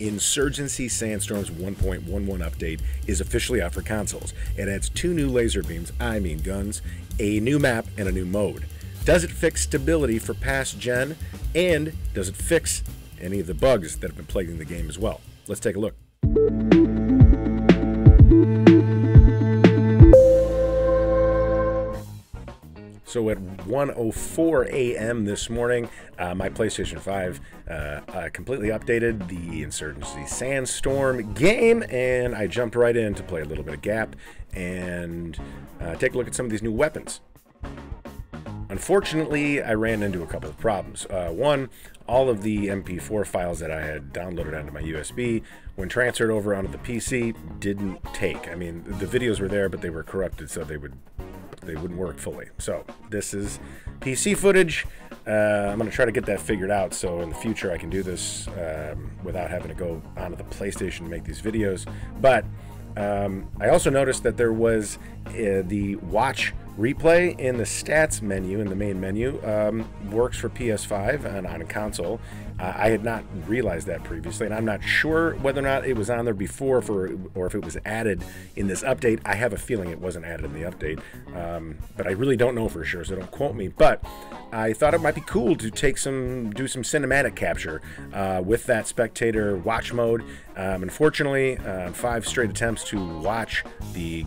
Insurgency Sandstorms 1.11 update is officially out for consoles. It adds two new laser beams, I mean guns, a new map, and a new mode. Does it fix stability for past gen? And does it fix any of the bugs that have been plaguing the game as well? Let's take a look. So at 1:04 a.m. this morning, uh, my PlayStation 5 uh, uh, completely updated the Insurgency Sandstorm game, and I jumped right in to play a little bit of Gap and uh, take a look at some of these new weapons. Unfortunately, I ran into a couple of problems. Uh, one, all of the MP4 files that I had downloaded onto my USB, when transferred over onto the PC, didn't take. I mean, the videos were there, but they were corrupted, so they would they wouldn't work fully. So this is PC footage. Uh, I'm going to try to get that figured out so in the future I can do this um, without having to go onto the PlayStation to make these videos. But um, I also noticed that there was uh, the watch replay in the stats menu in the main menu um, works for PS5 and on a console. Uh, I had not realized that previously, and I'm not sure whether or not it was on there before for, or if it was added in this update. I have a feeling it wasn't added in the update, um, but I really don't know for sure, so don't quote me. But I thought it might be cool to take some, do some cinematic capture uh, with that spectator watch mode. Um, unfortunately, uh, five straight attempts to watch the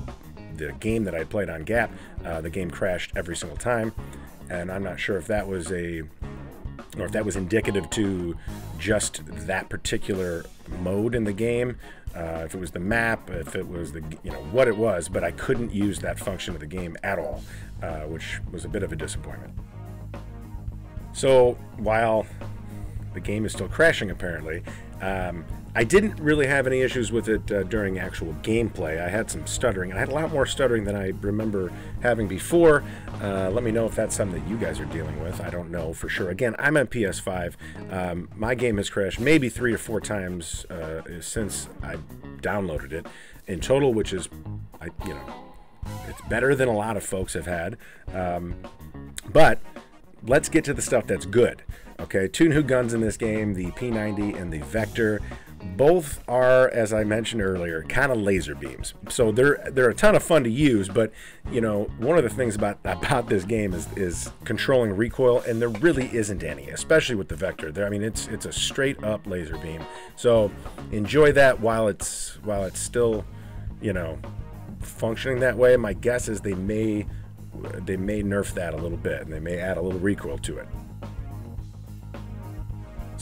the game that I played on Gap, uh, the game crashed every single time, and I'm not sure if that was a or if that was indicative to just that particular mode in the game, uh, if it was the map, if it was the you know what it was, but I couldn't use that function of the game at all, uh, which was a bit of a disappointment. So while the game is still crashing apparently, um, I didn't really have any issues with it uh, during actual gameplay. I had some stuttering. I had a lot more stuttering than I remember having before. Uh, let me know if that's something that you guys are dealing with. I don't know for sure. Again, I'm on PS5. Um, my game has crashed maybe three or four times uh, since I downloaded it in total, which is, I, you know, it's better than a lot of folks have had. Um, but let's get to the stuff that's good. Okay, two new guns in this game, the P90 and the Vector. Both are, as I mentioned earlier, kind of laser beams. So they're they're a ton of fun to use, but you know, one of the things about about this game is is controlling recoil, and there really isn't any, especially with the Vector. There, I mean, it's it's a straight up laser beam. So enjoy that while it's while it's still, you know, functioning that way. My guess is they may they may nerf that a little bit, and they may add a little recoil to it.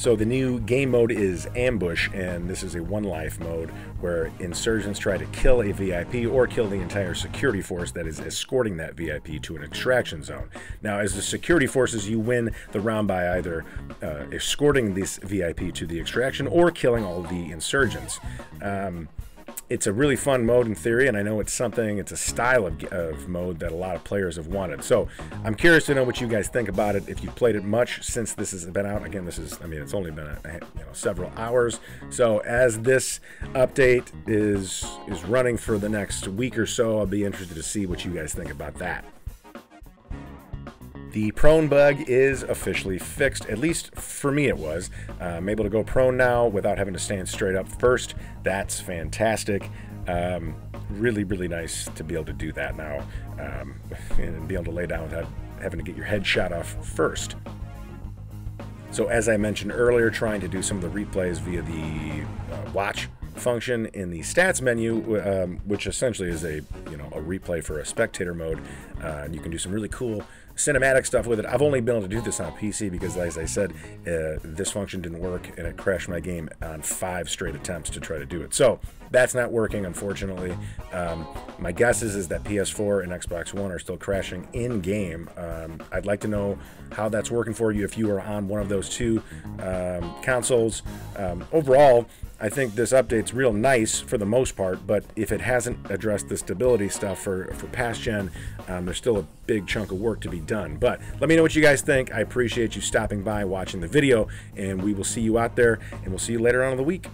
So the new game mode is Ambush, and this is a one life mode where insurgents try to kill a VIP or kill the entire security force that is escorting that VIP to an extraction zone. Now, as the security forces, you win the round by either uh, escorting this VIP to the extraction or killing all the insurgents. Um, it's a really fun mode in theory, and I know it's something, it's a style of, of mode that a lot of players have wanted. So I'm curious to know what you guys think about it. If you've played it much since this has been out, again, this is, I mean, it's only been a, you know several hours. So as this update is is running for the next week or so, I'll be interested to see what you guys think about that. The prone bug is officially fixed, at least for me it was. Uh, I'm able to go prone now without having to stand straight up first. That's fantastic. Um, really, really nice to be able to do that now um, and be able to lay down without having to get your head shot off first. So as I mentioned earlier, trying to do some of the replays via the uh, watch function in the stats menu, um, which essentially is a you know a replay for a spectator mode, uh, and you can do some really cool cinematic stuff with it. I've only been able to do this on PC because, as I said, uh, this function didn't work and it crashed my game on five straight attempts to try to do it. So that's not working, unfortunately. Um, my guess is, is that PS4 and Xbox One are still crashing in game. Um, I'd like to know how that's working for you if you are on one of those two um, consoles. Um, overall, I think this update's real nice for the most part, but if it hasn't addressed the stability stuff for, for past gen, um, there's still a big chunk of work to be done. But let me know what you guys think. I appreciate you stopping by, watching the video, and we will see you out there, and we'll see you later on in the week.